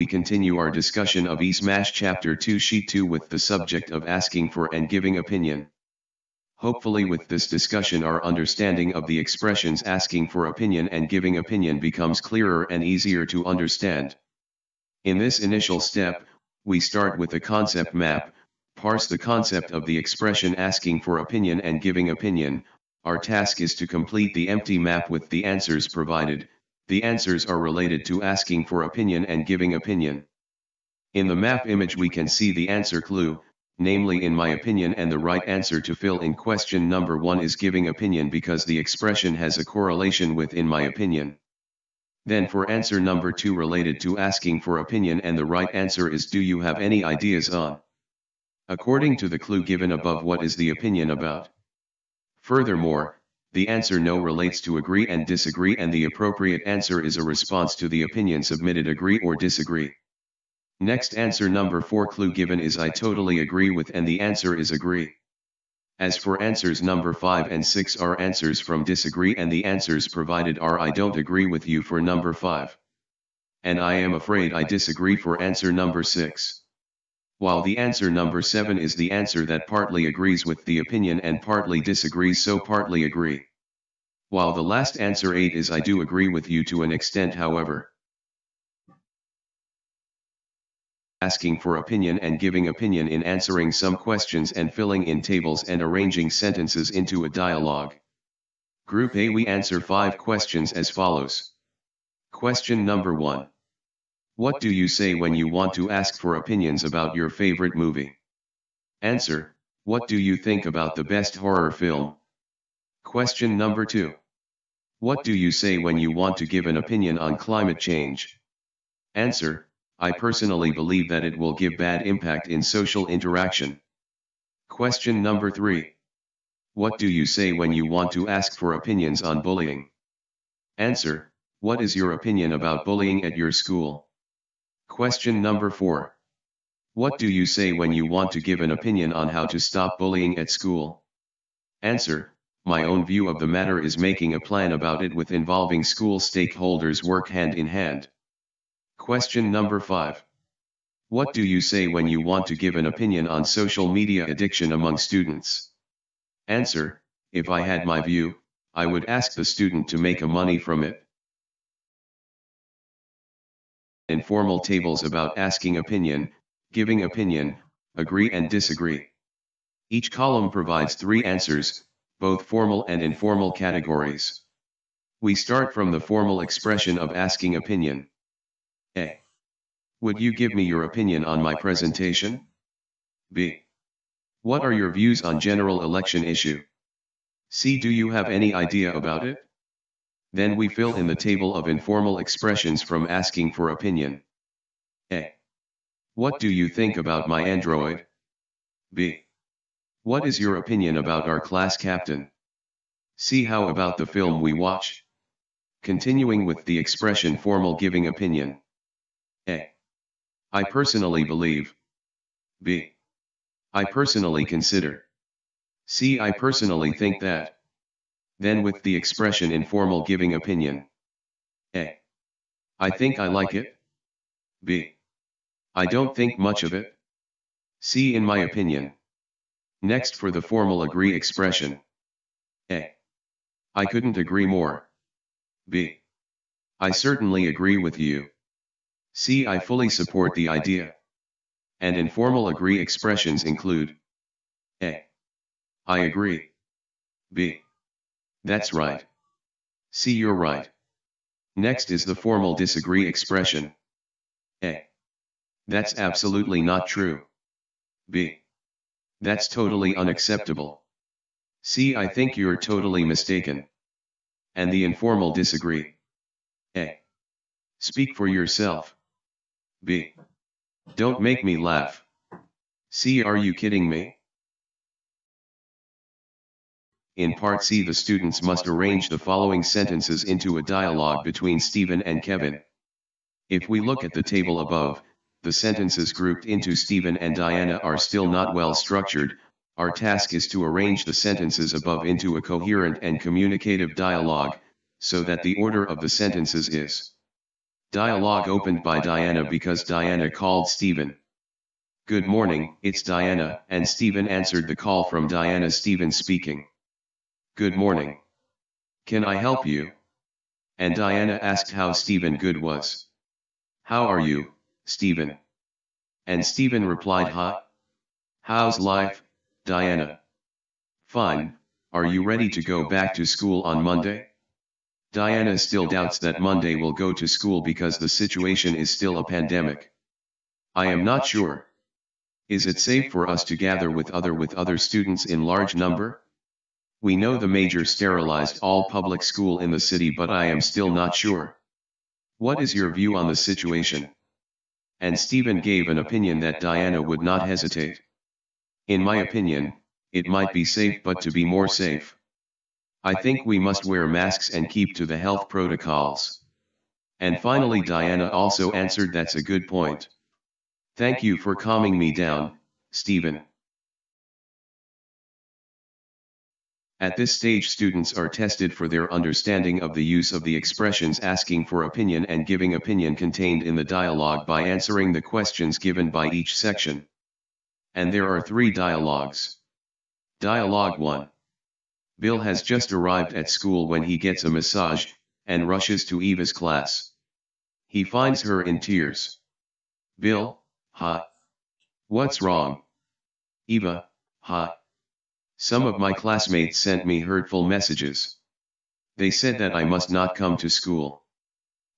we continue our discussion of eSmash Chapter 2 Sheet 2 with the subject of asking for and giving opinion. Hopefully with this discussion our understanding of the expressions asking for opinion and giving opinion becomes clearer and easier to understand. In this initial step, we start with a concept map, parse the concept of the expression asking for opinion and giving opinion, our task is to complete the empty map with the answers provided, the answers are related to asking for opinion and giving opinion. In the map image we can see the answer clue, namely in my opinion and the right answer to fill in question number 1 is giving opinion because the expression has a correlation with in my opinion. Then for answer number 2 related to asking for opinion and the right answer is do you have any ideas on? According to the clue given above what is the opinion about? Furthermore, the answer no relates to agree and disagree and the appropriate answer is a response to the opinion submitted agree or disagree. Next answer number 4 clue given is I totally agree with and the answer is agree. As for answers number 5 and 6 are answers from disagree and the answers provided are I don't agree with you for number 5. And I am afraid I disagree for answer number 6. While the answer number 7 is the answer that partly agrees with the opinion and partly disagrees so partly agree. While the last answer 8 is I do agree with you to an extent however. Asking for opinion and giving opinion in answering some questions and filling in tables and arranging sentences into a dialogue. Group A we answer 5 questions as follows. Question number 1. What do you say when you want to ask for opinions about your favorite movie? Answer, what do you think about the best horror film? Question number 2. What do you say when you want to give an opinion on climate change? Answer, I personally believe that it will give bad impact in social interaction. Question number 3. What do you say when you want to ask for opinions on bullying? Answer, what is your opinion about bullying at your school? Question number 4. What do you say when you want to give an opinion on how to stop bullying at school? Answer, my own view of the matter is making a plan about it with involving school stakeholders work hand in hand. Question number 5. What do you say when you want to give an opinion on social media addiction among students? Answer, if I had my view, I would ask the student to make a money from it. Informal tables about asking opinion, giving opinion, agree and disagree. Each column provides three answers, both formal and informal categories. We start from the formal expression of asking opinion. A. Would you give me your opinion on my presentation? B. What are your views on general election issue? C. Do you have any idea about it? Then we fill in the table of informal expressions from asking for opinion. A. What do you think about my android? B. What is your opinion about our class captain? C. How about the film we watch? Continuing with the expression formal giving opinion. A. I personally believe. B. I personally consider. C. I personally think that. Then with the expression informal giving opinion. A. I think I like it. B. I don't think much of it. C. In my opinion. Next for the formal agree expression. A. I couldn't agree more. B. I certainly agree with you. C. I fully support the idea. And informal agree expressions include A. I agree. B. That's right. See you're right. Next is the formal disagree expression. A. That's absolutely not true. B. That's totally unacceptable. C. I think you're totally mistaken. And the informal disagree. A. Speak for yourself. B. Don't make me laugh. C. Are you kidding me? In Part C the students must arrange the following sentences into a dialogue between Stephen and Kevin. If we look at the table above, the sentences grouped into Stephen and Diana are still not well structured, our task is to arrange the sentences above into a coherent and communicative dialogue, so that the order of the sentences is Dialogue opened by Diana because Diana called Stephen. Good morning, it's Diana, and Stephen answered the call from Diana Stephen speaking. Good morning. Can I help you? And Diana asked how Stephen good was. How are you, Stephen? And Stephen replied hot. How's life, Diana? Fine, are you ready to go back to school on Monday? Diana still doubts that Monday will go to school because the situation is still a pandemic. I am not sure. Is it safe for us to gather with other with other students in large number? We know the major sterilized all public school in the city but I am still not sure. What is your view on the situation? And Stephen gave an opinion that Diana would not hesitate. In my opinion, it might be safe but to be more safe. I think we must wear masks and keep to the health protocols. And finally Diana also answered that's a good point. Thank you for calming me down, Stephen. At this stage students are tested for their understanding of the use of the expressions asking for opinion and giving opinion contained in the dialogue by answering the questions given by each section. And there are three dialogues. Dialogue 1. Bill has just arrived at school when he gets a massage, and rushes to Eva's class. He finds her in tears. Bill, ha. What's wrong? Eva, ha. Some of my classmates sent me hurtful messages. They said that I must not come to school.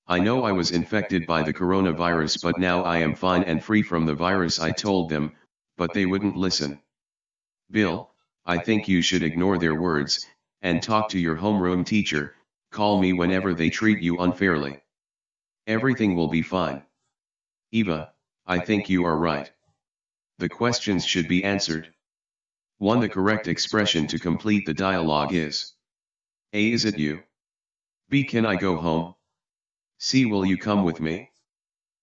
I know I was infected by the coronavirus but now I am fine and free from the virus I told them, but they wouldn't listen. Bill, I think you should ignore their words, and talk to your homeroom teacher, call me whenever they treat you unfairly. Everything will be fine. Eva, I think you are right. The questions should be answered. 1. The correct expression to complete the dialogue is A. Is it you? B. Can I go home? C. Will you come with me?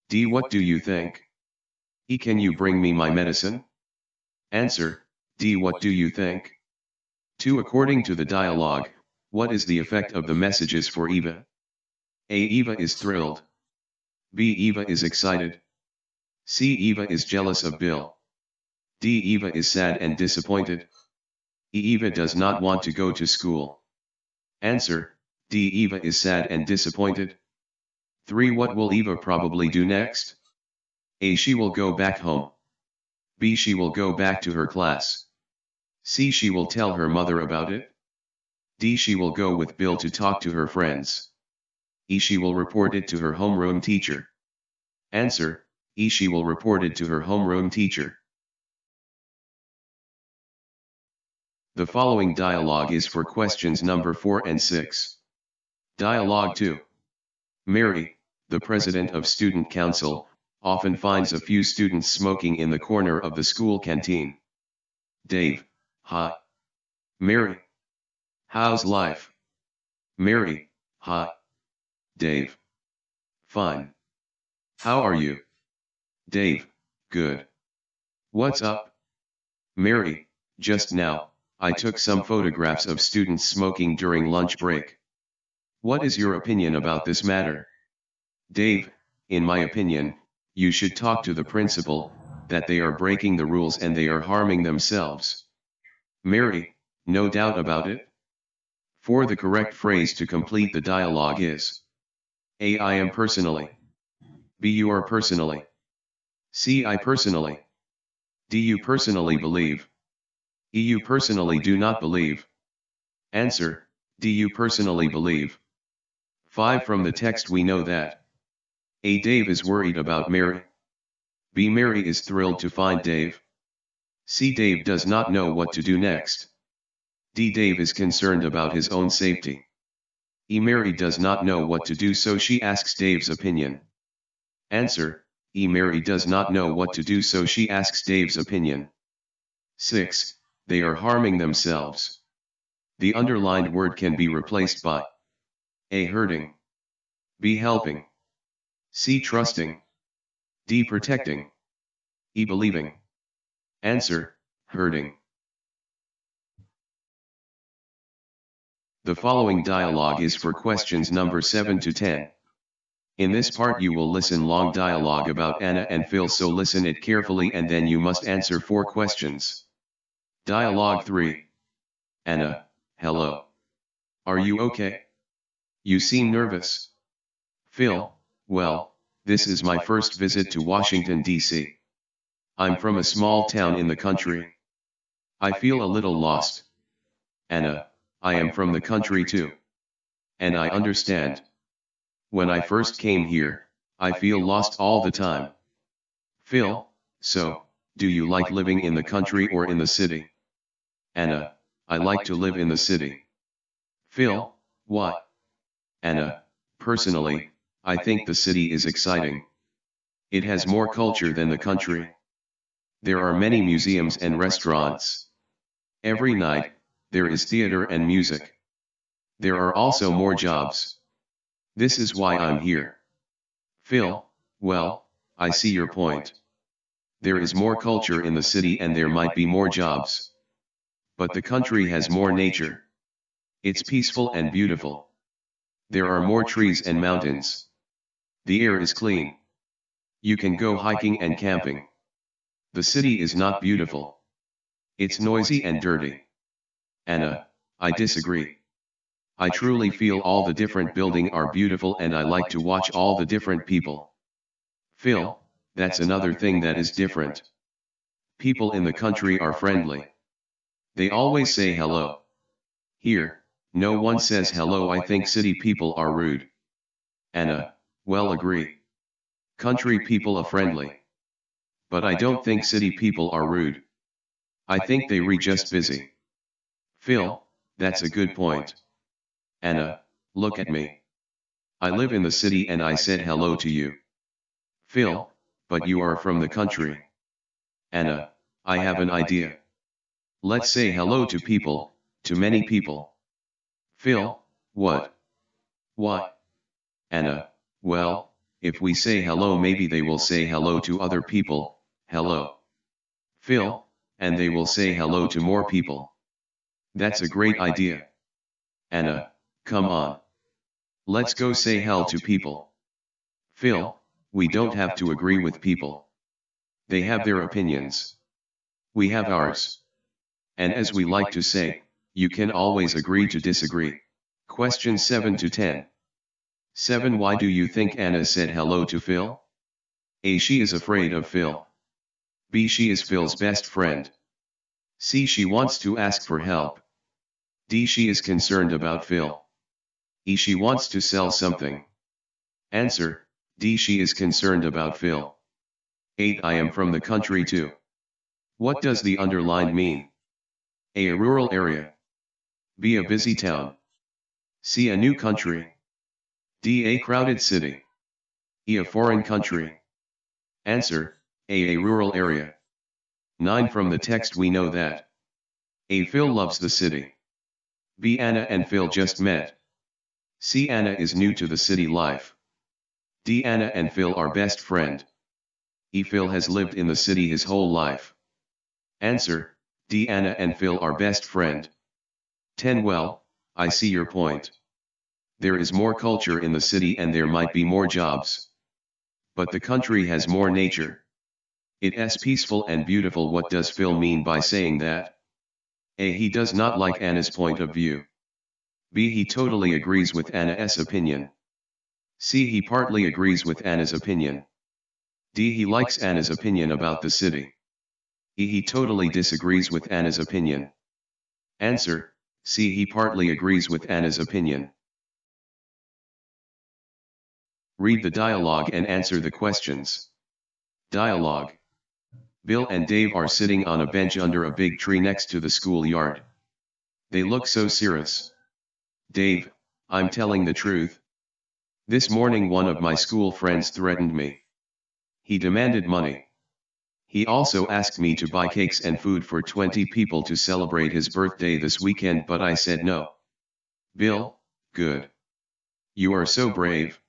D. What do you think? E. Can you bring me my medicine? Answer, D. What do you think? 2. According to the dialogue, what is the effect of the messages for Eva? A. Eva is thrilled. B. Eva is excited. C. Eva is jealous of Bill. D. Eva is sad and disappointed. E. Eva does not want to go to school. Answer, D. Eva is sad and disappointed. 3. What will Eva probably do next? A. She will go back home. B. She will go back to her class. C. She will tell her mother about it. D. She will go with Bill to talk to her friends. E. She will report it to her homeroom teacher. Answer, E. She will report it to her homeroom teacher. The following dialogue is for questions number 4 and 6. Dialogue 2. Mary, the president of student council, often finds a few students smoking in the corner of the school canteen. Dave, hi. Mary. How's life? Mary, hi. Dave. Fine. How are you? Dave, good. What's up? Mary, just now, I took some photographs of students smoking during lunch break. What is your opinion about this matter? Dave, in my opinion, you should talk to the principal, that they are breaking the rules and they are harming themselves. Mary, no doubt about it. For the correct phrase to complete the dialogue is A. I am personally. B. You are personally. C. I personally. D. You personally believe. EU personally do not believe. Answer, do you personally believe? 5 From the text we know that A. Dave is worried about Mary. B. Mary is thrilled to find Dave. C. Dave does not know what to do next. D. Dave is concerned about his own safety. E. Mary does not know what to do so she asks Dave's opinion. Answer, E. Mary does not know what to do so she asks Dave's opinion. 6 they are harming themselves. The underlined word can be replaced by A. Hurting. B. Helping. C. Trusting. D. Protecting. E. Believing. Answer, hurting. The following dialogue is for questions number 7 to 10. In this part you will listen long dialogue about Anna and Phil so listen it carefully and then you must answer four questions. Dialogue 3. Anna, hello. Are you okay? You seem nervous. Phil, well, this is my first visit to Washington, D.C. I'm from a small town in the country. I feel a little lost. Anna, I am from the country too. And I understand. When I first came here, I feel lost all the time. Phil, so, do you like living in the country or in the city? Anna, I like to live in the city. Phil, what? Anna, personally, I think the city is exciting. It has more culture than the country. There are many museums and restaurants. Every night, there is theater and music. There are also more jobs. This is why I'm here. Phil, well, I see your point. There is more culture in the city and there might be more jobs. But the country has more nature. It's peaceful and beautiful. There are more trees and mountains. The air is clean. You can go hiking and camping. The city is not beautiful. It's noisy and dirty. Anna, I disagree. I truly feel all the different building are beautiful and I like to watch all the different people. Phil, that's another thing that is different. People in the country are friendly. They always say hello. Here, no one says hello I think city people are rude. Anna, well agree. Country people are friendly. But I don't think city people are rude. I think they re just busy. Phil, that's a good point. Anna, look at me. I live in the city and I said hello to you. Phil, but you are from the country. Anna, I have an idea. Let's say hello to people, to many people. Phil, what? What? Anna, well, if we say hello maybe they will say hello to other people, hello. Phil, and they will say hello to more people. That's a great idea. Anna, Come on. Let's go say hell to people. Phil, we don't have to agree with people. They have their opinions. We have ours. And as we like to say, you can always agree to disagree. Question 7 to 10. 7. Why do you think Anna said hello to Phil? A. She is afraid of Phil. B. She is Phil's best friend. C. She wants to ask for help. D. She is concerned about Phil. E. She wants to sell something. Answer, D. She is concerned about Phil. 8. I am from the country too. What does the underlined mean? A. Rural area. B. A busy town. C. A new country. D. A crowded city. E. A foreign country. Answer, A. A rural area. 9. From the text we know that. A. Phil loves the city. B. Anna and Phil just met. C. Anna is new to the city life. D. Anna and Phil are best friend. E. Phil has lived in the city his whole life. Answer, D. Anna and Phil are best friend. 10. Well, I see your point. There is more culture in the city and there might be more jobs. But the country has more nature. It is peaceful and beautiful what does Phil mean by saying that? A. He does not like Anna's point of view. B. He totally agrees with Anna's opinion. C. He partly agrees with Anna's opinion. D. He likes Anna's opinion about the city. He totally disagrees with Anna's opinion. Answer, see He partly agrees with Anna's opinion. Read the dialogue and answer the questions. Dialogue. Bill and Dave are sitting on a bench under a big tree next to the schoolyard. They look so serious. Dave, I'm telling the truth. This morning one of my school friends threatened me. He demanded money. He also asked me to buy cakes and food for 20 people to celebrate his birthday this weekend but I said no. Bill, good. You are so brave.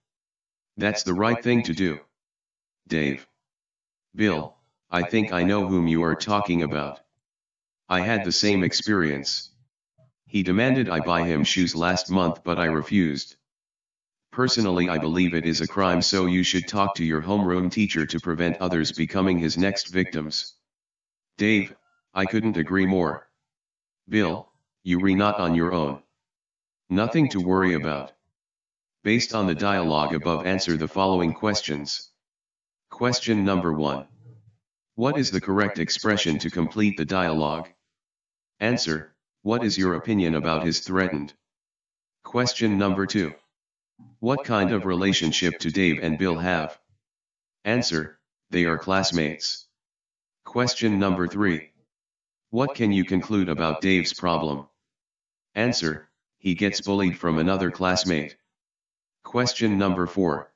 That's the right thing to do. Dave. Bill, I think I know whom you are talking about. I had the same experience. He demanded I buy him shoes last month but I refused. Personally I believe it is a crime so you should talk to your homeroom teacher to prevent others becoming his next victims. Dave, I couldn't agree more. Bill, you re not on your own. Nothing to worry about. Based on the dialogue above answer the following questions. Question number 1. What is the correct expression to complete the dialogue? Answer, what is your opinion about his threatened? Question number 2. What kind of relationship do Dave and Bill have? Answer, they are classmates. Question number 3. What can you conclude about Dave's problem? Answer, he gets bullied from another classmate. Question number 4.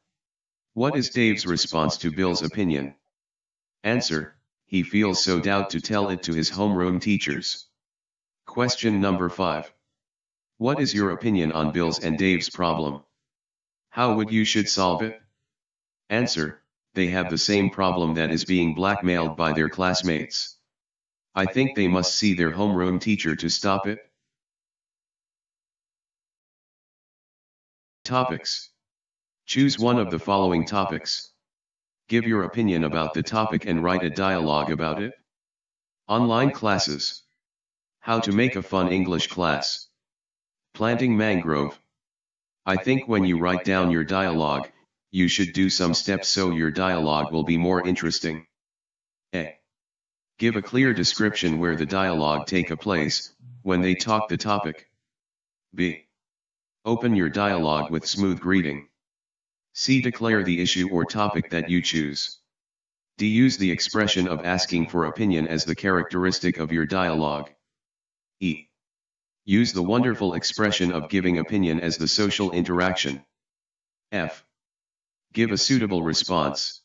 What is Dave's response to Bill's opinion? Answer, he feels so doubt to tell it to his homeroom teachers. Question number 5. What is your opinion on Bill's and Dave's problem? How would you should solve it? Answer, they have the same problem that is being blackmailed by their classmates. I think they must see their homeroom teacher to stop it. Topics. Choose one of the following topics. Give your opinion about the topic and write a dialogue about it. Online classes. How to make a fun English class. Planting mangrove. I think when you write down your dialogue, you should do some steps so your dialogue will be more interesting. A. Give a clear description where the dialogue take a place, when they talk the topic. B. Open your dialogue with smooth greeting. C. Declare the issue or topic that you choose. D. Use the expression of asking for opinion as the characteristic of your dialogue. E. Use the wonderful expression of giving opinion as the social interaction. F. Give a suitable response.